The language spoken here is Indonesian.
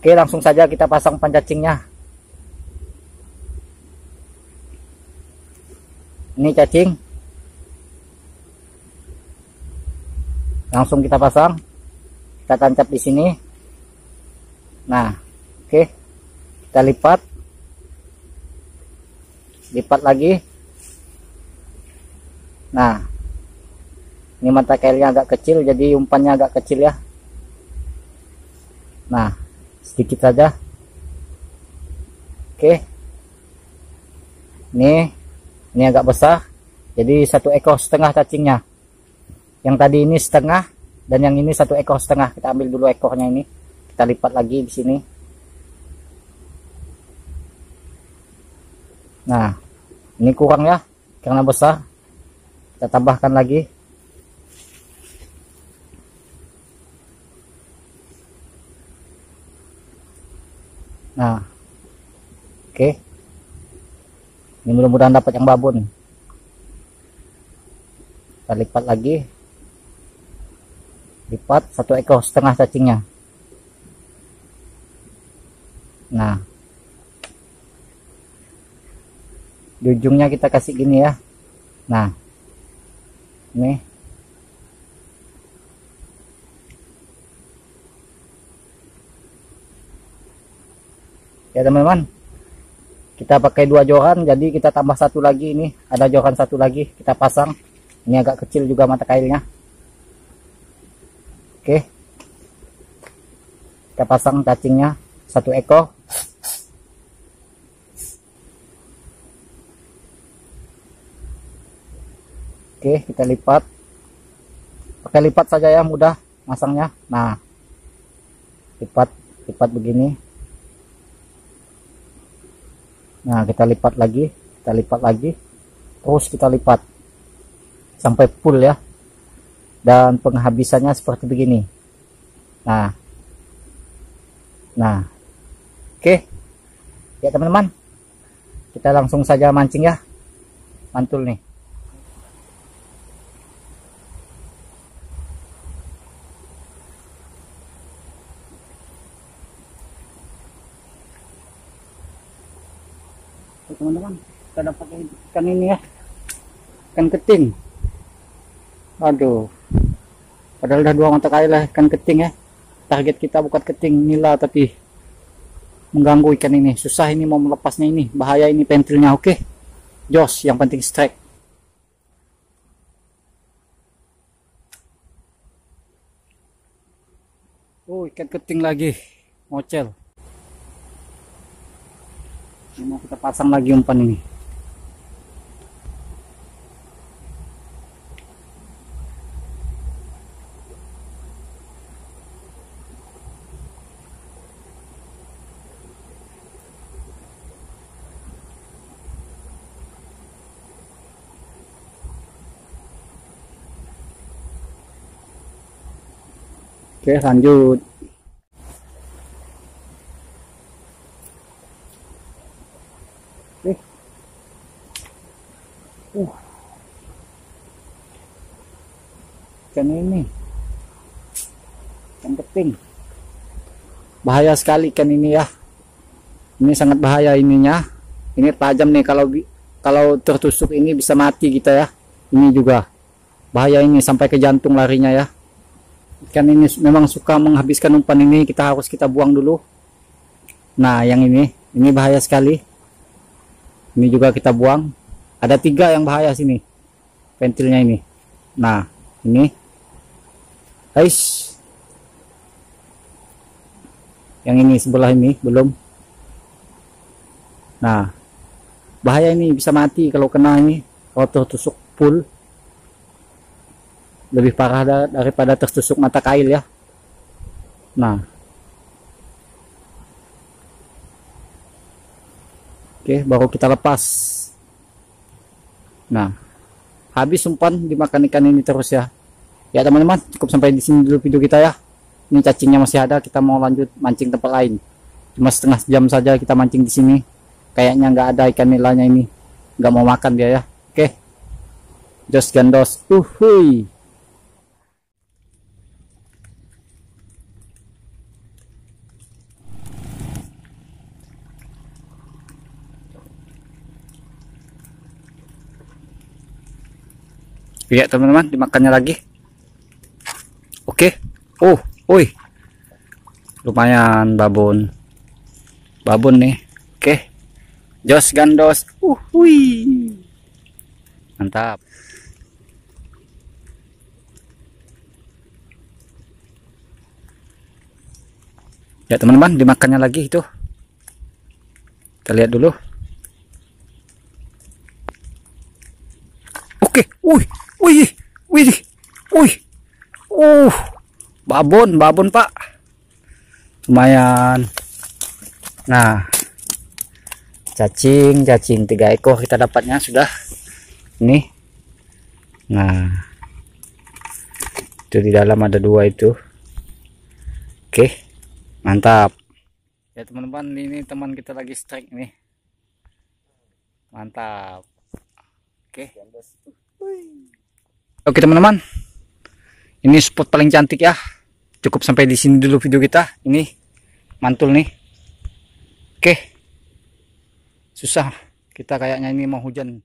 Oke, langsung saja kita pasang pancacingnya. Ini cacing. Langsung kita pasang. Kita tancap di sini. Nah, oke. Kita lipat. Lipat lagi. Nah, ini mata kailnya agak kecil, jadi umpannya agak kecil ya. Nah, sedikit saja. Oke. Ini ini agak besar. Jadi satu ekor setengah cacingnya. Yang tadi ini setengah dan yang ini satu ekor setengah. Kita ambil dulu ekornya ini. Kita lipat lagi di sini. Nah ini kurang ya. Karena besar. Kita tambahkan lagi nah. Oke. Okay. ini mudah-mudahan dapat yang babon kita lipat lagi. Lipat satu ekor setengah cacingnya. Nah. Di ujungnya kita kasih gini ya. Nah. Ini ya teman-teman. Kita pakai dua joran jadi kita tambah satu lagi ini. Ada joran satu lagi kita pasang. Ini agak kecil juga mata kailnya. Oke. Kita pasang cacingnya satu ekor. Oke kita lipat. Pakai lipat saja ya mudah masangnya. Nah lipat lipat begini nah kita lipat lagi kita lipat lagi. Terus kita lipat. Sampai full ya. Dan penghabisannya seperti begini. Nah. Nah. Oke. Ya teman-teman. Kita langsung saja mancing ya. Mantul nih teman-teman kita dapat ikan ini ya. Ikan keting. Aduh. Padahal udah dua mata kail lah ikan keting ya. Target kita bukan keting nila tapi mengganggu ikan ini. Susah ini mau melepasnya ini. Bahaya ini pentilnya oke? Jos yang penting strike. Oh ikan keting lagi. Mocel ini mau kita pasang lagi umpan ini. Oke lanjut uh. Ikan ini. Ikan keting bahaya sekali ikan ini ya. Ini sangat bahaya ininya. Ini tajam nih kalau kalau tertusuk ini bisa mati kita ya. Ini juga. Bahaya ini sampai ke jantung larinya ya. Ikan ini memang suka menghabiskan umpan ini. Kita harus kita buang dulu. Nah yang ini. Ini bahaya sekali. Ini juga kita buang ada tiga yang bahaya sini. Ventilnya ini. Nah ini. Guys. Yang ini sebelah ini belum. Nah bahaya ini bisa mati kalau kena ini. Kalau tertusuk full. Lebih parah daripada tertusuk mata kail ya. Nah. Oke baru kita lepas Nah, habis umpan dimakan ikan ini terus ya. Ya teman-teman, cukup sampai di sini dulu video kita ya. Ini cacingnya masih ada, kita mau lanjut mancing tempat lain. Cuma setengah jam saja kita mancing di sini. Kayaknya nggak ada ikan nilainya ini. Nggak mau makan dia ya. Oke. Jos gandos. Uhuy. Lihat teman-teman dimakannya lagi. Oke. Oh oi. Lumayan babon. Babon nih. Oke. Jos gandos. Uh mantap. Ya teman-teman dimakannya lagi itu. Kita lihat dulu babon babon pak. Lumayan. Nah. Cacing cacing tiga ekor kita dapatnya sudah. Ini. Nah. Itu di dalam ada dua itu. Oke. Mantap. Ya teman-teman ini teman kita lagi strike nih. Mantap. Oke. Oke teman-teman. Ini spot paling cantik ya cukup sampai di sini dulu video kita. Ini mantul nih. Oke. Susah. Kita kayaknya ini mau hujan